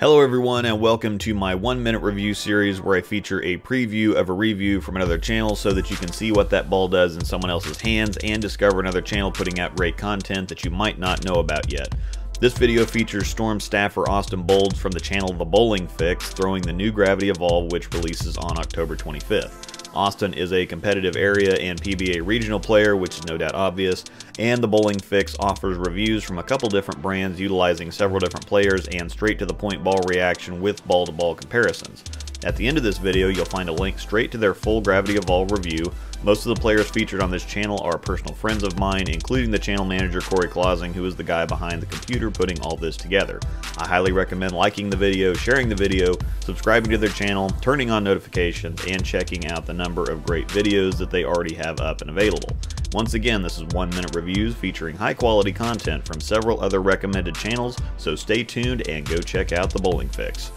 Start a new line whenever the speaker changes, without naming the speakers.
Hello everyone and welcome to my one minute review series where I feature a preview of a review from another channel so that you can see what that ball does in someone else's hands and discover another channel putting out great content that you might not know about yet. This video features Storm staffer Austin Bolds from the channel The Bowling Fix throwing the new Gravity Evolve which releases on October 25th. Austin is a competitive area and PBA regional player, which is no doubt obvious, and the Bowling Fix offers reviews from a couple different brands utilizing several different players and straight to the point ball reaction with ball to ball comparisons. At the end of this video, you'll find a link straight to their full Gravity Evolve review. Most of the players featured on this channel are personal friends of mine, including the channel manager Corey Clausing, who is the guy behind the computer putting all this together. I highly recommend liking the video, sharing the video, subscribing to their channel, turning on notifications, and checking out the number of great videos that they already have up and available. Once again, this is one minute reviews featuring high quality content from several other recommended channels, so stay tuned and go check out the Bowling Fix.